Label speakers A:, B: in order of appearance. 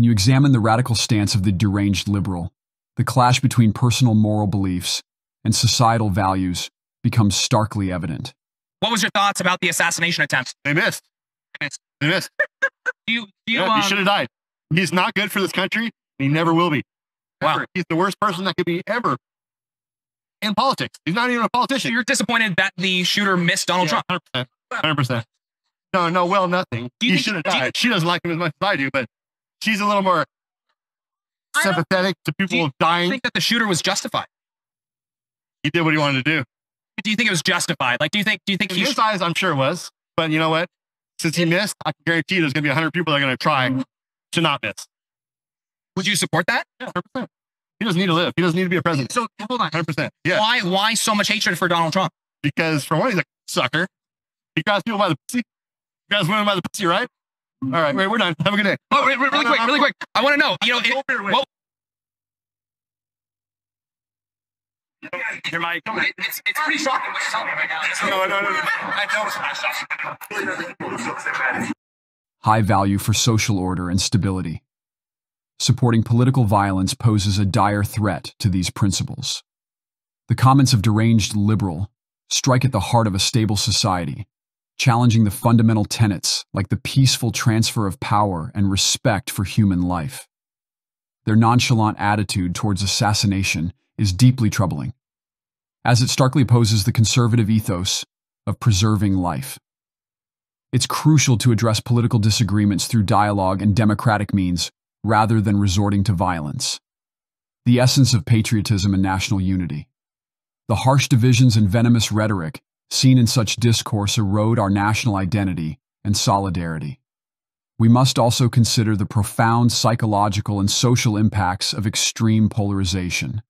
A: When you examine the radical stance of the deranged liberal, the clash between personal moral beliefs and societal values becomes starkly evident.
B: What was your thoughts about the assassination attempt?
C: They missed.
B: They Missed.
C: They missed.
B: Do you, you,
C: Yeah,
B: um,
C: he should have died. He's not good for this country. and He never will be.
B: Wow.
C: He's the worst person that could be ever in politics. He's not even a
B: so
C: politician.
B: you're disappointed that the shooter missed Donald Trump.
C: Hundred percent. Hundred percent. No, no, well, nothing.
B: Do you
C: he should have
B: do you-
C: died. She doesn't like him as much as I do, but she's a little more sympathetic to
B: Do
C: people
B: you
C: dying.
B: think that the shooter was justified?
C: he did what he wanted to do.
B: Do you think it was justified? Like, do you think do you think
C: In
B: he
C: his
B: sh-
C: eyes, I'm sure it was. But you know what? Since he missed, I can guarantee there's going to be 100 people that are going to try mm-hmm. to not miss.
B: would you support that?
C: Yeah, 100%. He doesn't need to live. He doesn't need to be a president.
B: So hold on.
C: 100%. Yeah.
B: Why why so much hatred for Donald Trump?
C: Because for one, he's a sucker. He grabs people by the pussy. He grabs women by the pussy, right? All right, wait, we're done. Have a good day.
B: Oh, re- re- really quick, really quick. I want to know. You know, it, what,
C: Your mic.
B: it's, it's pretty shocking what you're telling me right now.
C: No, no, no, no.
B: I know it's not shocking.
A: High value for social order and stability. Supporting political violence poses a dire threat to these principles. The comments of deranged liberal strike at the heart of a stable society, challenging the fundamental tenets like the peaceful transfer of power and respect for human life. Their nonchalant attitude towards assassination is deeply troubling, as it starkly opposes the conservative ethos of preserving life. It's crucial to address political disagreements through dialogue and democratic means rather than resorting to violence. The essence of patriotism and national unity. The harsh divisions and venomous rhetoric seen in such discourse erode our national identity and solidarity. We must also consider the profound psychological and social impacts of extreme polarization.